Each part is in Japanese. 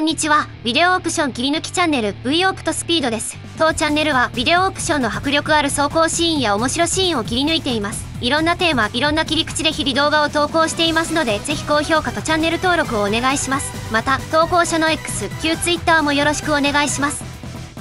んにちは。ビデオオプション切り抜きチャンネル V オプトスピードです。当チャンネルはビデオオプションの迫力ある走行シーンや面白シーンを切り抜いています。いろんなテーマ、いろんな切り口で日々動画を投稿していますので、ぜひ高評価とチャンネル登録をお願いします。また、投稿者の X、旧 Twitter もよろしくお願いします。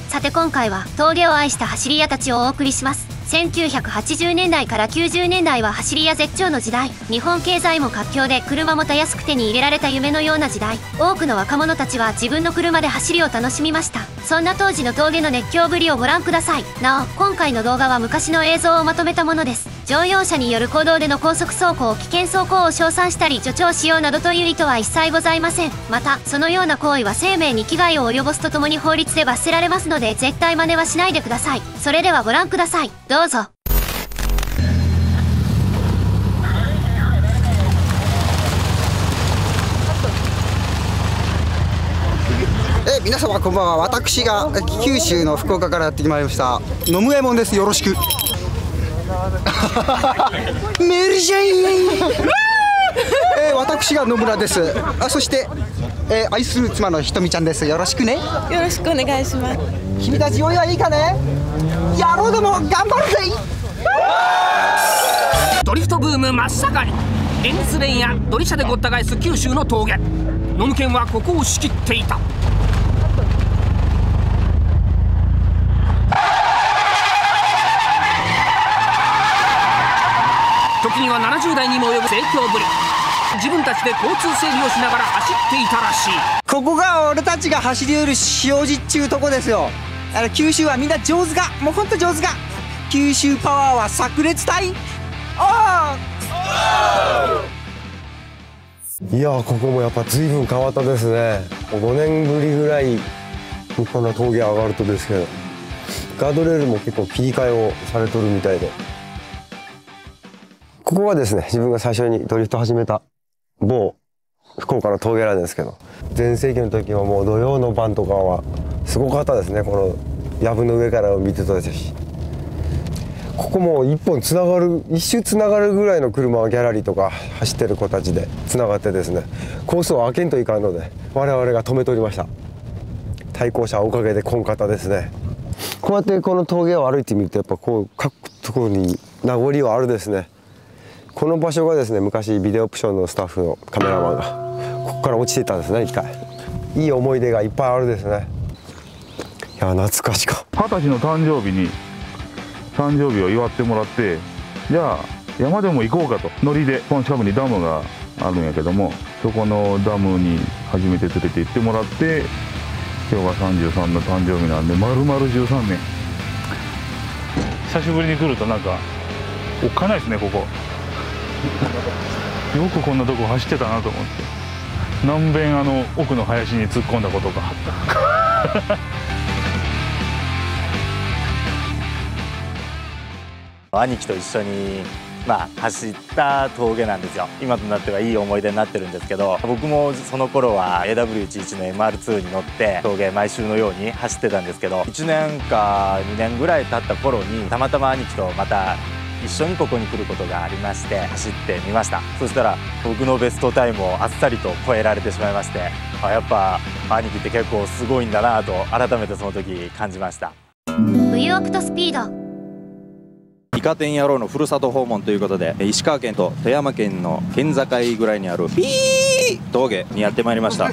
さて今回は峠を愛した走り屋たちをお送りします。1980年代から90年代は走り屋絶頂の時代。日本経済も活況で車もたやすく手に入れられた夢のような時代。多くの若者たちは自分の車で走りを楽しみました。そんな当時の峠の熱狂ぶりをご覧ください。なお今回の動画は昔の映像をまとめたものです。乗用車による行動での高速走行危険走行を称賛したり助長しようなどという意図は一切ございません。またそのような行為は生命に危害を及ぼすとともに法律で罰せられますので絶対真似はしないでください。それではご覧ください。どうぞ。え皆様こんばんは。私が九州の福岡からやってまいりました。野村衛門です。よろしく。メルジャイえー、私が野村です。あそして、えー、愛する妻のひとみちゃんです。よろしくね。よろしくお願いします。君たち用意はいいかね。野郎でも頑張るぜ。ドリフトブーム真っ盛り。レンズレンやドリ車でごった返す九州の峠。ノムケンはここを仕切っていた時には70代にも及ぶ盛況ぶり。自分たちで交通整理をしながら走っていたらしい。ここが俺たちが走り寄る塩路っちゅうとこですよ。あの九州はみんな上手がもうほんと上手が。九州パワーは炸裂隊。あいやここもやっぱ随分変わったですね。5年ぶりぐらい日本の峠上がるとですけどガードレールも結構切り替えをされとるみたいでここはですね、自分が最初にドリフト始めた某福岡の峠なんですけど、全盛期の時はもう土曜の晩とかはすごかったですね、この藪の上から見てたし。ここも一本つながる、一周つながるぐらいの車はギャラリーとか走ってる子たちでつながってですね、コースを開けんといかんので、我々が止めておりました。対向車おかげでこん方ですね。こうやってこの峠を歩いてみるとやっぱこう各ところに名残はあるですね。この場所がですね昔ビデオオプションのスタッフのカメラマンがここから落ちていたんですね一回。いい思い出がいっぱいあるですね。いや懐かしか。二十歳の誕生日に誕生日を祝ってもらってじゃあ山でも行こうかと。ノリでこの近くにダムがあるんやけどもそこのダムに初めて連れて行ってもらって今日が33の誕生日なんで丸々13年。久しぶりに来るとなんかおっかないですねここ。よくこんなとこ走ってたなと思って。何べんあの奥の林に突っ込んだことか。兄貴と一緒にまあ、走った峠なんですよ。今となってはいい思い出になってるんですけど僕もその頃は AW11 の MR2 に乗って峠毎週のように走ってたんですけど1年か2年ぐらい経った頃にたまたま兄貴とまた一緒にここに来ることがありまして走ってみました。そしたら僕のベストタイムをあっさりと超えられてしまいましてあやっぱ兄貴って結構すごいんだなと改めてその時感じました。V オプトスピード。イカ天野郎のふるさと訪問ということで石川県と富山県の県境ぐらいにあるピー峠にやってまいりました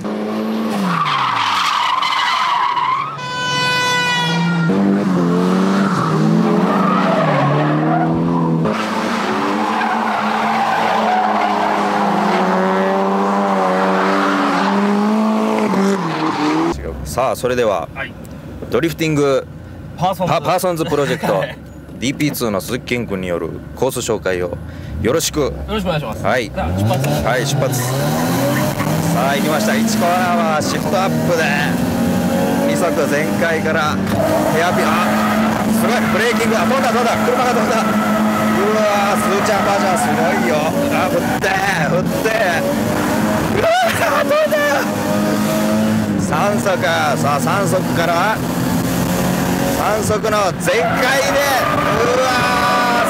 さあそれでは、はい、ドリフティングパーソンズ。プロジェクト DP2 の鈴木健君によるコース紹介をよろしく。よろしくお願いします。はい。出発。はい出発。さあ行きました。1コーナーはシフトアップで2速全開からヘアピンあすごい。ブレーキングあ飛んだ飛んだ。車が飛んだ。うわースーちゃんバージョンすごいよ。あ振って振って。うわー飛んだ3速さあ3速から。3速の全開で。うわ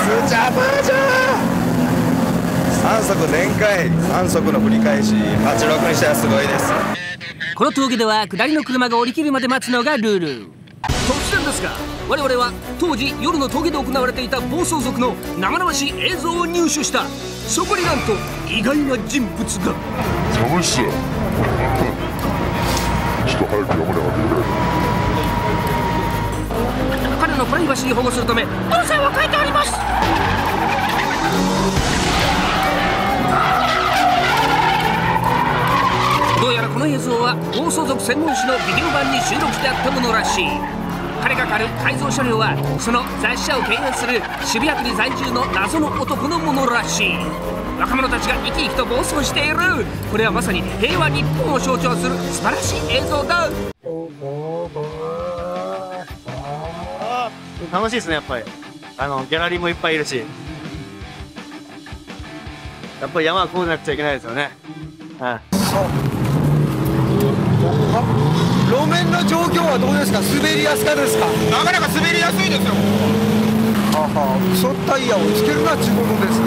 スーチャーバージョン。3速全開。3速の振り返し。86にしてはすごいです。この峠では下りの車が降り切るまで待つのがルール。突然ですが我々は当時夜の峠で行われていた暴走族の生々しい映像を入手した。そこになんと意外な人物がっすちょっと早く山に上げてくれ彼のプライバシー保護するため音声を変えております。どうやらこの映像は暴走族専門誌のビデオ版に収録してあったものらしい。彼が狩る改造車両はその雑誌社を経営する渋谷区に在住の謎の男のものらしい。若者たちが生き生きと暴走している。これはまさに平和日本を象徴する。素晴らしい映像だ。楽しいですねやっぱり。あのギャラリーもいっぱいいるし。やっぱり山はこうなっちゃいけないですよね。はい。路面の状況はどうですか？滑りやすかですか？なかなか滑りやすいですよ。はは。クソタイヤをつけるなっていうことですね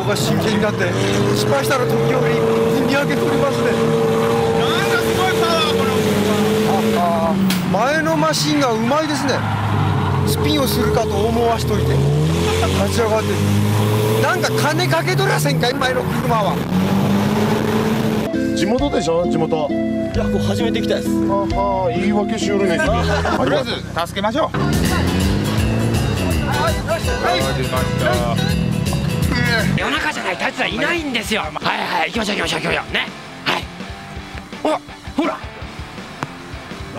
顔が真剣になって失敗したら時折見分け取りますね。なんかすごいパワーこのはは前のマシンがうまいですね。スピンをするかと思わしといて立ち上がって。なんか金かけとりゃせんかい前の車は。地元でしょ？地元。いやここ初めて来たです。はは言い訳しよるね。とりあえず助けましょう夜中じゃないとあいつらいないんですよ。はいはい行きましょう行きましょう行きましょうねはい。ほらほら。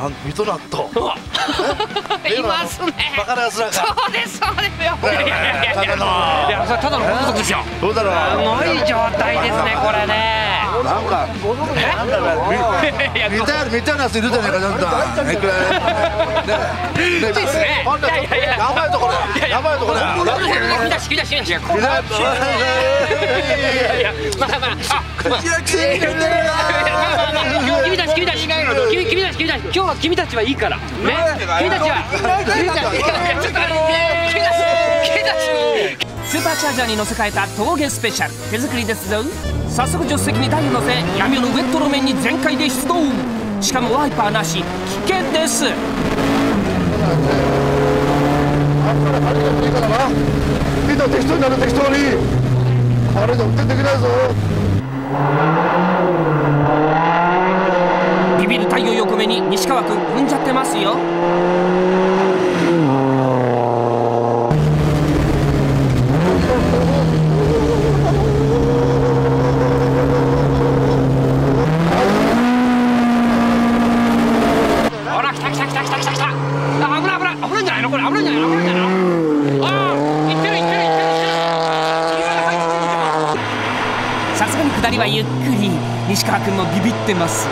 なんミトラットいますね。バカなやつらがそうですそうですよ。いやいやいやいや。いやそれただの暴走族ですよ。どうだろう。すごい状態ですねこれねなんかなんだろういや見たい 見たいなやついるじゃないかちょっと。やいやいややばいところ。いやいややばいところ。いや見出し見出し見出しこれいやいやまあまあ君たち君たち。君君たち君たち。今日は君たちはいいから。ね。君たちは。君たち君たち。君たち君たちスーパーチャージャーに乗せ替えた峠スペシャル手作りですぞ。早速助手席に台を乗せ闇夜のウェット路面に全開で出動。しかもワイパーなし危険です。みんな適当になる適当にあれじゃ運転できないぞビビる太陽横目に西川君踏んじゃってますよほら来た来た来た来た来た来たあ危ない危ない危ないんじゃないのこれ危ないんじゃないの危ないんじゃないのああ行ってる行ってる行ってる行って人はゆっくり。西川君もビビってます。